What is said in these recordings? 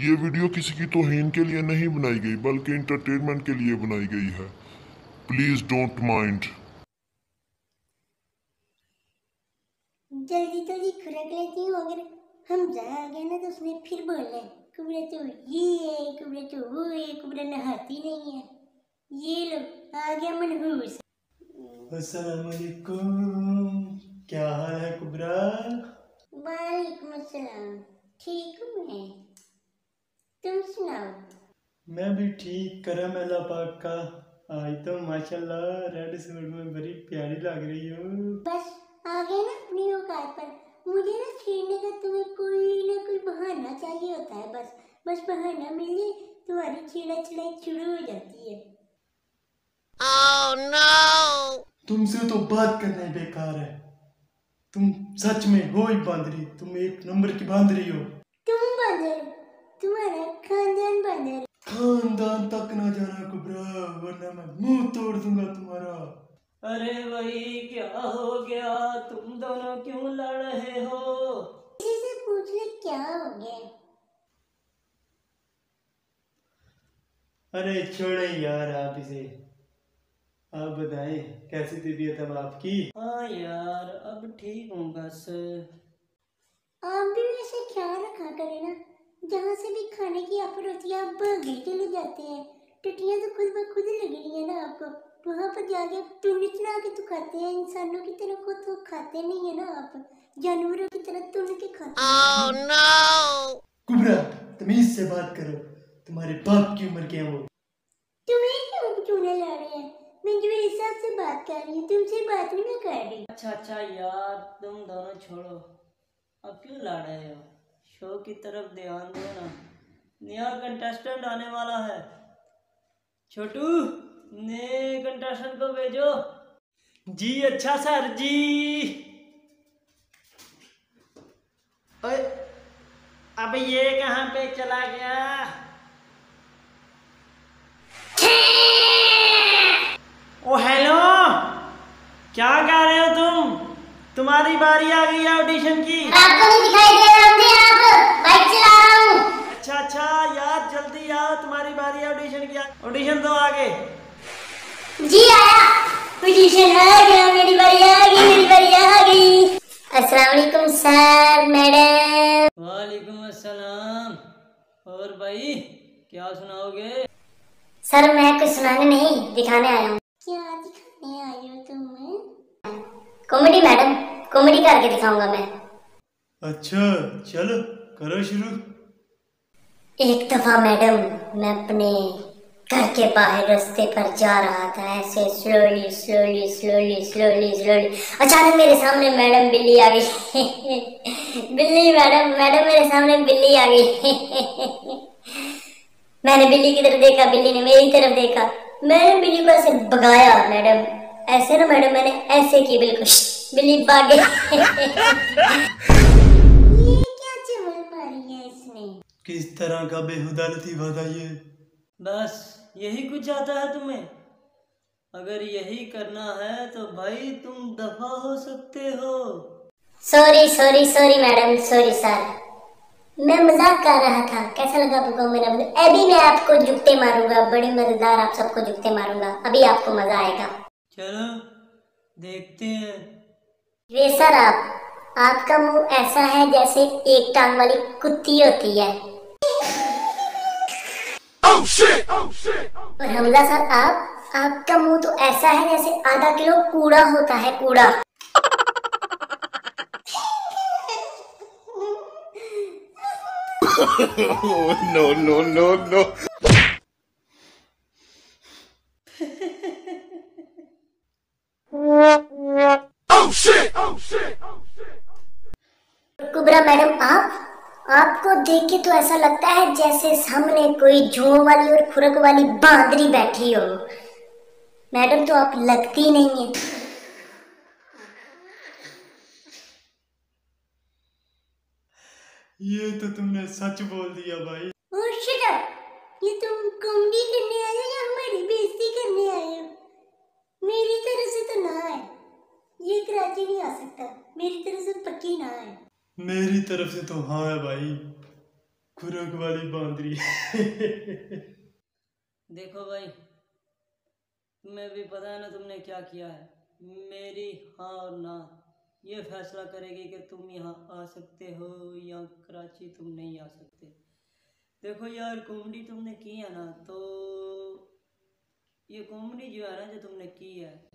ये वीडियो किसी की तोहीन के लिए नहीं बनाई गई बल्कि इंटरटेनमेंट के लिए बनाई गई है। प्लीज़ डोंट माइंड जल्दी जल्दी खुरक लेती हूँ अगर हम जा आ गए ना तो उसने फिर बोलना है कुबरा तो ये है कुबरा तो वो है कुबरा नहाती नहीं है। ये लो आ गया मनहूस। अस्सलामुअलैकुम। क्या हाल है कुबरा? वालेकुम अस्सलाम। ठीक हूँ मैं। तुम सुनाओ मैं भी ठीक करम अल्लाह पाक का। आज तो माशाल्लाह रेड सूट में बड़ी प्यारी लग रही हो। बस आ गए ना अपनी औकात पर। मुझे ना छेड़ने का तुम्हें कोई ना कोई बहाना चाहिए होता है बस। बस बहाना मिल जाए तुम्हारी छेड़ा छड़ाई शुरू हो जाती है। तुमसे तो बात करना ही बेकार है। तुम सच में हो ही बांदरी। तुम एक नंबर की बांदरी हो। तुम बंदर? तुम्हारा खानदान बंदर खानदान तक ना जाना कुबरा वरना मैं मुँह तोड़ दूँगा तुम्हारा। अरे भाई क्या हो गया? तुम दोनों क्यों लड़ रहे हो? किसी से पूछ ले क्या हो गया? अरे छोड़े यार आप इसे। आप बताएँ कैसी तबीयत है आपकी? हाँ यार अब ठीक हूँ बस। आप भी वैसे ख्याल रखा करें। की होती है आप भागे चले जाते हैं। टटियाँ तो खुद ब खुद लग रही है ना आपको। वहाँ पर जाके तुन चला के तो खाते हैं। इंसानों की तरह को तो खाते नहीं है ना आप। जानवरों की तरह तुन के खाते हैं। कुबरा तमीज से बात करो। तुम्हारे बाप की उम्र क्या है तुम्हें क्यों चूने ला रहे हैं? मैं जो हिसाब से बात कर रही हूँ तुमसे बात नहीं मैं कर रही। अच्छा अच्छा यार तुम दोनों छोड़ो। अब क्यों लड़ रहे हो? शो की तरफ़ ध्यान दो ना। नया कंटेस्टेंट आने वाला है। छोटू नए कंटेस्टेंट को भेजो। जी अच्छा सर जी। अब ये कहाँ पे चला गया? Oh hello! क्या कह रहे हो तुम? तुम्हारी बारी आ गई है ऑडिशन की। आपको नहीं दिखाई दे रहा आओ तुम्हारी बारी है ऑडिशन की ऑडिशन तो आगे। जी आया। पोजीशन आ गया मेरी बारी आ गई मेरी बारी आ गई। अस्सलाम वालेकुम सर मैडम। वालेकुम अस्सलाम। और भाई क्या सुनाओगे? सर मैं कुछ सुनाने नहीं दिखाने आया हूँ। क्या दिखाने आई हो तुम कॉमेडी मैडम। कॉमेडी करके दिखाऊँगा मैं। अच्छा चलो करो शुरू। एक दफ़ा, मैडम, मैं अपने घर के बाहर रास्ते पर जा रहा था। ऐसे slowly slowly slowly slowly slowly अचानक मेरे सामने मैडम बिल्ली आ गई। बिल्ली, मैडम मैडम, मेरे सामने बिल्ली आ गई। मैंने बिल्ली की तरफ़ देखा, बिल्ली ने मेरी तरफ़ देखा। मैंने बिल्ली को ऐसे भगाया, मैडम। ऐसे ना, मैडम, मैंने ऐसे की, बिल्कुल। बिल्ली भाग गई। किस तरह का बेहुदा लतीफा था ये? बस यही कुछ आता है तुम्हें। अगर यही करना है तो भाई तुम दफ़ा हो सकते हो। Sorry sorry sorry madam sorry sir मैं मज़ाक कर रहा था। कैसा लगा आपको मेरा मज़ाक? अभी मैं आपको जुगते मारूँगा बड़े मज़ेदार आप सबको जुगते मारूँगा। अभी आपको मज़ा आएगा। चलो देखते हैं। वे सर आप आपका मुँह ऐसा है जैसे एक टांग वाली कुत्ती होती है। और हमजा सर आप आपका मुँह तो ऐसा है जैसे आधा किलो कूड़ा होता है कूड़ा। No no no no. Kubra madam आप? आपको देख के तो ऐसा लगता है जैसे सामने कोई जुओं वाली और खुरक वाली बांदरी बैठी हो। मैडम तो आप लगती नहीं है। ये तो तुमने सच बोल दिया भाई। शिट ये तुम कॉमेडी करने आए हो या हमारी बेइज्जती करने आए हो? मेरी तरह से तो ना है ये कराची नहीं आ सकता। मेरी तरह से पक्की ना है मेरी तरफ़ से तो हाँ है भाई। खुरक वाली बांदरी। देखो भाई, तुम्हें भी पता है ना तुमने क्या किया है? मेरी हाँ और ना। ये फैसला करेगी कि तुम यहाँ आ सकते हो या कराची तुम नहीं आ सकते। देखो यार कॉमेडी तुमने की है ना तो ये कॉमेडी जो है ना जो तुमने की है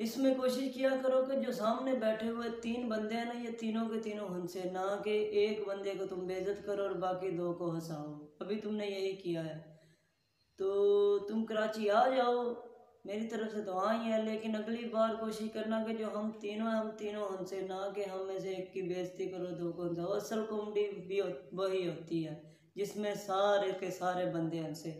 इसमें कोशिश किया करो कि जो सामने बैठे हुए तीन बंदे हैं ना, ये तीनों के तीनों हंसे ना कि एक बंदे को तुम बेइज्जत करो और बाकी दो को हंसाओ। अभी तुमने यही किया है। तो तुम कराची आ जाओ। मेरी तरफ़ से तो हाँ ही है, लेकिन अगली बार कोशिश करना कि जो हम तीनों हम तीनों हंसे ना कि हम में से एक की बेइज्जती करो, दो को हंसाओ। असल कॉमेडी भी वही होती है, जिसमें सारे के सारे बंदे हंसे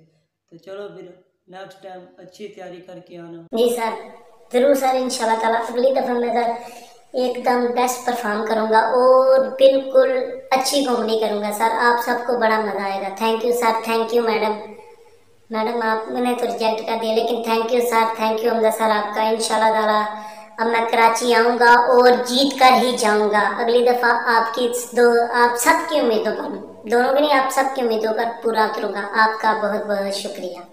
तो चलो फिर नेक्स्ट टाइम अच्छी तैयारी करके आना। जी सर। ज़रूर सर इंशाल्लाह ताला अगली दफ़ा मैं सर एकदम बेस्ट परफॉर्म करूँगा और बिल्कुल अच्छी कॉमेडी करूँगा। सर, आप सबको बड़ा मज़ा आएगा। Thank you sir thank you madam madam आपने तो रिजेक्ट कर दिया, लेकिन thank you sir thank you Hamza sir आपका। इंशाल्लाह ताला अब मैं कराची आऊँगा और जीत कर ही जाऊँगा। अगली दफ़ा आपकी दो, आप सबकी उम्मीदों पर, दोनों की नहीं, आप सबकी उम्मीदों पर पूरा करूँगा आपका बहुत बहुत शुक्रिया।